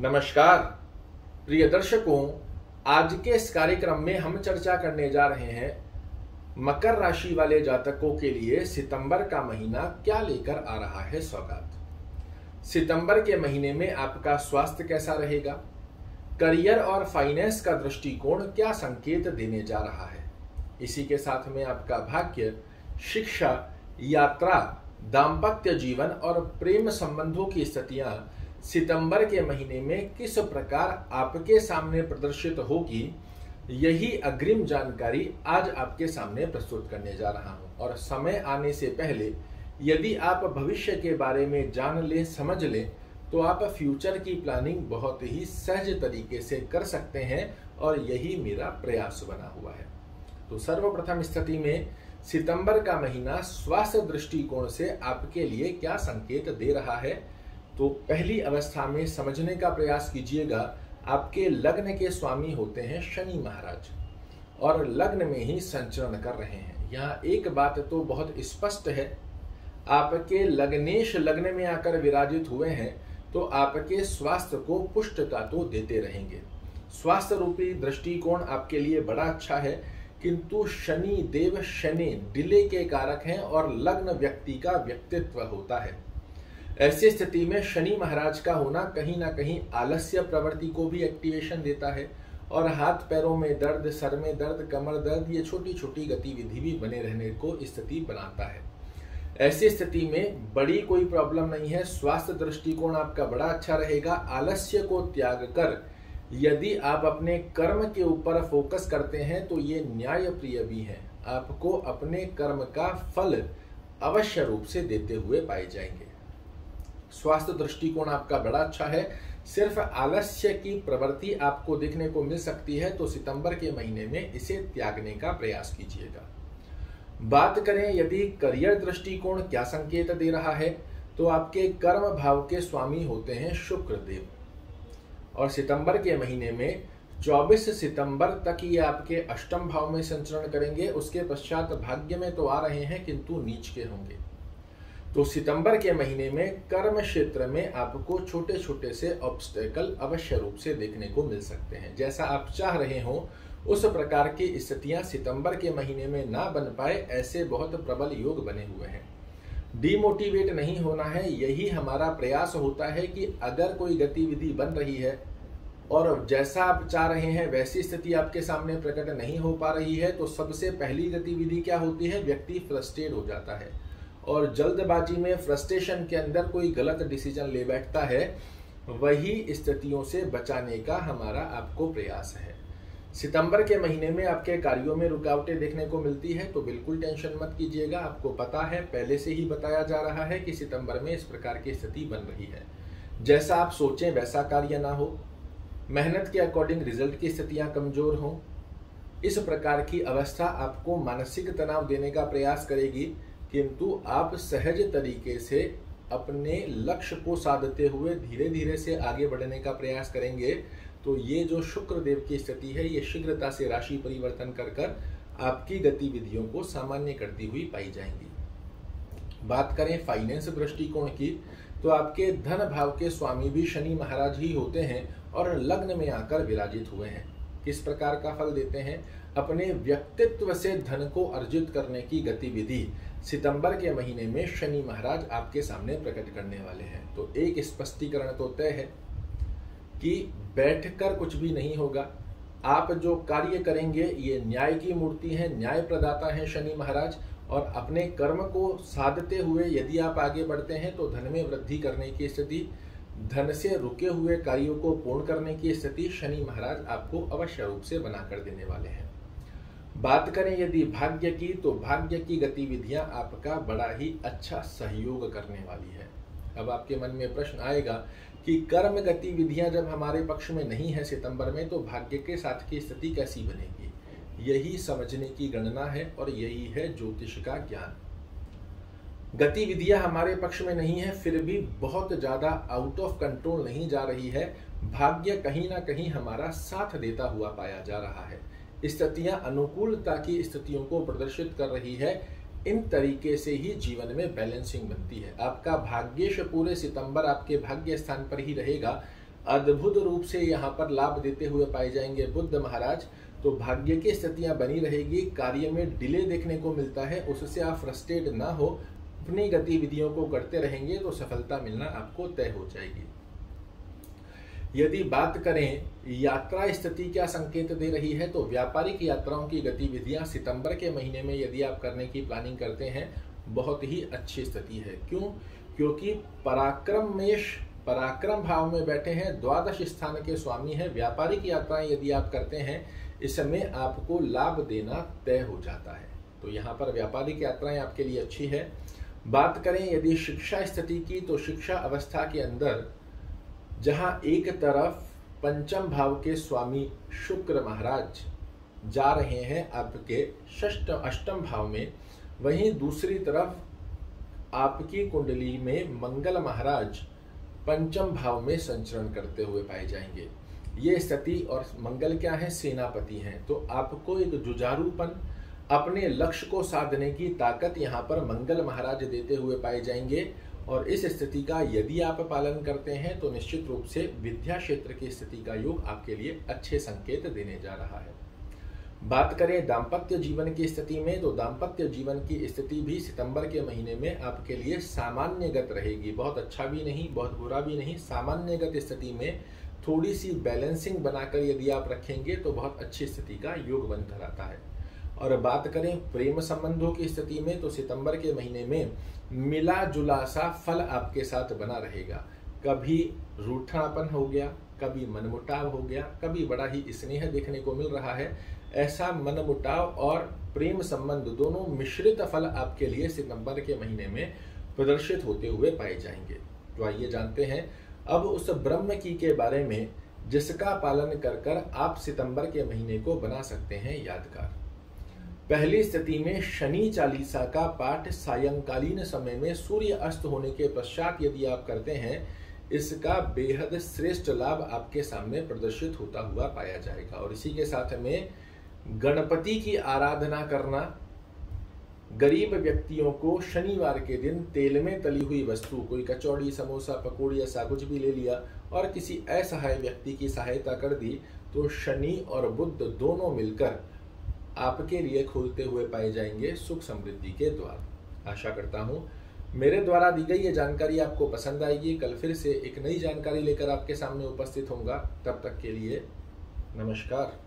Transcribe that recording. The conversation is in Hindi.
नमस्कार। प्रिय दर्शकों, आज के इस कार्यक्रम में हम चर्चा करने जा रहे हैं मकर राशि वाले जातकों के लिए सितंबर का महीना क्या लेकर आ रहा है सौगात। सितंबर के महीने में आपका स्वास्थ्य कैसा रहेगा? करियर और फाइनेंस का दृष्टिकोण क्या संकेत देने जा रहा है? इसी के साथ में आपका भाग्य, शिक्षा, यात्रा, दाम्पत्य जीवन और प्रेम संबंधों की स्थितियाँ सितंबर के महीने में किस प्रकार आपके सामने प्रदर्शित होगी, यही अग्रिम जानकारी आज आपके सामने प्रस्तुत करने जा रहा हूँ। और समय आने से पहले, यदि आप भविष्य के बारे में जान लें, समझ लें तो आप फ्यूचर की प्लानिंग बहुत ही सहज तरीके से कर सकते हैं और यही मेरा प्रयास बना हुआ है। तो सर्वप्रथम स्थिति में, सितंबर का महीना स्वास्थ्य दृष्टिकोण से आपके लिए क्या संकेत दे रहा है तो पहली अवस्था में समझने का प्रयास कीजिएगा, आपके लग्न के स्वामी होते हैं शनि महाराज और लग्न में ही संचरण कर रहे हैं। यहाँ एक बात तो बहुत स्पष्ट है, आपके लग्नेश लग्न में आकर विराजित हुए हैं तो आपके स्वास्थ्य को पुष्टता तो देते रहेंगे। स्वास्थ्य रूपी दृष्टिकोण आपके लिए बड़ा अच्छा है, किंतु शनि देव शनि डिले के कारक हैं और लग्न व्यक्ति का व्यक्तित्व होता है। ऐसी स्थिति में शनि महाराज का होना कहीं ना कहीं आलस्य प्रवृत्ति को भी एक्टिवेशन देता है और हाथ पैरों में दर्द, सर में दर्द, कमर दर्द, ये छोटी छोटी गतिविधि भी बने रहने को स्थिति बनाता है। ऐसी स्थिति में बड़ी कोई प्रॉब्लम नहीं है, स्वास्थ्य दृष्टिकोण आपका बड़ा अच्छा रहेगा, आलस्य को त्याग कर यदि आप अपने कर्म के ऊपर फोकस करते हैं तो ये न्याय प्रिय भी है। आपको अपने कर्म का फल अवश्य रूप से देते हुए पाए जाएँगे। स्वास्थ्य दृष्टिकोण आपका बड़ा अच्छा है। सिर्फ़ आलस्य की प्रवृत्ति आपको देखने को मिल सकती है तो सितंबर के महीने में इसे त्यागने का प्रयास कीजिएगा। बात करें यदि करियर दृष्टिकोण क्या संकेत दे रहा है तो आपके कर्म भाव के स्वामी होते हैं शुक्र देव और सितंबर के महीने में 24 सितंबर तक ये आपके अष्टम भाव में संचरण करेंगे। उसके पश्चात भाग्य में तो आ रहे हैं, किंतु नीच के होंगे। तो सितंबर के महीने में कर्म क्षेत्र में आपको छोटे छोटे से ऑब्स्टेकल अवश्य रूप से देखने को मिल सकते हैं। जैसा आप चाह रहे हो, उस प्रकार की स्थितियाँ सितंबर के महीने में ना बन पाए, ऐसे बहुत प्रबल योग बने हुए हैं। डिमोटिवेट नहीं होना है, यही हमारा प्रयास होता है कि अगर कोई गतिविधि बन रही है और जैसा आप चाह रहे हैं, वैसी स्थिति आपके सामने प्रकट नहीं हो पा रही है तो सबसे पहली गतिविधि क्या होती है? व्यक्ति फ्रस्ट्रेट हो जाता है। और जल्दबाजी में फ्रस्ट्रेशन के अंदर कोई गलत डिसीज़न ले बैठता है, वही स्थितियों से बचाने का हमारा आपको प्रयास है। सितंबर के महीने में आपके कार्यों में रुकावटें देखने को मिलती है तो बिल्कुल टेंशन मत कीजिएगा। आपको पता है, पहले से ही बताया जा रहा है कि सितंबर में इस प्रकार की स्थिति बन रही है। जैसा आप सोचें, वैसा कार्य ना हो। मेहनत के अकॉर्डिंग रिज़ल्ट की स्थितियाँ कमज़ोर हों। इस प्रकार की अवस्था आपको मानसिक तनाव देने का प्रयास करेगी। किंतु आप सहज तरीके से अपने लक्ष्य को साधते हुए धीरे धीरे से आगे बढ़ने का प्रयास करेंगे तो ये जो शुक्र देव की स्थिति है, ये शीघ्रता से राशि परिवर्तन कर कर आपकी गतिविधियों को सामान्य करती हुई पाई जाएँगी। बात करें फाइनेंस दृष्टिकोण की तो आपके धन भाव के स्वामी भी शनि महाराज ही होते हैं और लग्न में आकर विराजित हुए हैं। किस प्रकार का फल देते हैं? अपने व्यक्तित्व से धन को अर्जित करने की गतिविधि। सितंबर के महीने में शनि महाराज आपके सामने प्रकट करने वाले हैं। तो एक स्पष्टीकरण तो तय है कि बैठकर कुछ भी नहीं होगा। आप जो कार्य करेंगे, ये न्याय की मूर्ति है, न्याय प्रदाता है शनि महाराज, और अपने कर्म को साधते हुए यदि आप आगे बढ़ते हैं तो धन में वृद्धि करने की स्थिति, धन से रुके हुए कार्यों को पूर्ण करने की स्थिति शनि महाराज आपको अवश्य रूप से बनाकर देने वाले हैं। बात करें यदि भाग्य की तो भाग्य की गतिविधियाँ आपका बड़ा ही अच्छा सहयोग करने वाली है। अब आपके मन में प्रश्न आएगा कि कर्म गतिविधियाँ जब हमारे पक्ष में नहीं है सितंबर में तो भाग्य के साथ की स्थिति कैसी बनेगी? यही समझने की गणना है और यही है ज्योतिष का ज्ञान। गतिविधियाँ हमारे पक्ष में नहीं है, फिर भी बहुत ज़्यादा आउट ऑफ़ कंट्रोल नहीं जा रही है। भाग्य कहीं ना कहीं हमारा साथ देता हुआ पाया जा रहा है। स्थितियाँ अनुकूलता की स्थितियों को प्रदर्शित कर रही है, इन तरीके से ही जीवन में बैलेंसिंग बनती है। आपका भाग्यश पूरे सितंबर आपके भाग्य स्थान पर ही रहेगा। अद्भुत रूप से यहाँ पर लाभ देते हुए पाए जाएँगे बुद्ध महाराज। तो भाग्य की स्थितियाँ बनी रहेगी, कार्य में डिले देखने को मिलता है, उससे आप फ्रस्ट्रेट ना हो, अपनी गतिविधियों को करते रहेंगे तो सफलता मिलना आपको तय हो जाएगी। यदि बात करें, यात्रा स्थिति क्या संकेत दे रही है तो व्यापारिक यात्राओं की गतिविधियाँ सितंबर के महीने में यदि आप करने की प्लानिंग करते हैं, बहुत ही अच्छी स्थिति है। क्यों? क्योंकि पराक्रम मेष पराक्रम भाव में बैठे हैं, द्वादश स्थान के स्वामी हैं, व्यापारिक यात्राएँ यदि आप करते हैं, इसमें आपको लाभ देना तय हो जाता है। तो यहाँ पर व्यापारिक यात्राएँ आपके लिए अच्छी है। बात करें यदि शिक्षा स्थिति की तो शिक्षा अवस्था के अंदर जहाँ एक तरफ़ पंचम भाव के स्वामी शुक्र महाराज जा रहे हैं आपके षष्ट अष्टम भाव में, वहीं दूसरी तरफ़ आपकी कुंडली में मंगल महाराज पंचम भाव में संचरण करते हुए पाए जाएँगे। ये स्थिति और मंगल क्या है? सेनापति हैं। तो आपको एक जुझारूपन अपने लक्ष्य को साधने की ताकत यहाँ पर मंगल महाराज देते हुए पाए जाएँगे। और इस स्थिति का यदि आप पालन करते हैं तो निश्चित रूप से विद्या क्षेत्र की स्थिति का योग आपके लिए अच्छे संकेत देने जा रहा है। बात करें दाम्पत्य जीवन की स्थिति में तो दाम्पत्य जीवन की स्थिति भी सितंबर के महीने में आपके लिए सामान्यगत रहेगी। बहुत अच्छा भी नहीं, बहुत बुरा भी नहीं, सामान्यगत स्थिति में थोड़ी सी बैलेंसिंग बनाकर यदि आप रखेंगे तो बहुत अच्छी स्थिति का योग बनकर आता है। और बात करें प्रेम संबंधों की स्थिति में तो सितंबर के महीने में मिला जुला सा फल आपके साथ बना रहेगा। कभी रूठापन हो गया, कभी मनमुटाव हो गया, कभी बड़ा ही स्नेह देखने को मिल रहा है। ऐसा मनमुटाव और प्रेम संबंध दोनों मिश्रित फल आपके लिए सितंबर के महीने में प्रदर्शित होते हुए पाए जाएँगे। तो आइए जानते हैं अब उस ब्रह्म की के बारे में, जिसका पालन कर कर आप सितंबर के महीने को बना सकते हैं, यादगार। पहली स्थिति में शनि चालीसा का पाठ सायंकालीन समय में सूर्य अस्त होने के पश्चात यदि आप करते हैं, इसका बेहद श्रेष्ठ लाभ आपके सामने प्रदर्शित होता हुआ पाया जाएगा। और इसी के साथ में गणपति की आराधना करना, गरीब व्यक्तियों को शनिवार के दिन तेल में तली हुई वस्तु, कोई कचौड़ी, समोसा, पकौड़ी ऐसा कुछ भी ले लिया और किसी असहाय व्यक्ति की सहायता कर दी तो शनि और बुद्ध दोनों मिलकर आपके लिए खुलते हुए पाए जाएँगे सुख समृद्धि के द्वार। आशा करता हूँ, मेरे द्वारा दी गई ये जानकारी आपको पसंद आएगी। कल फिर से एक नई जानकारी लेकर आपके सामने उपस्थित होंगे तब तक के लिए नमस्कार।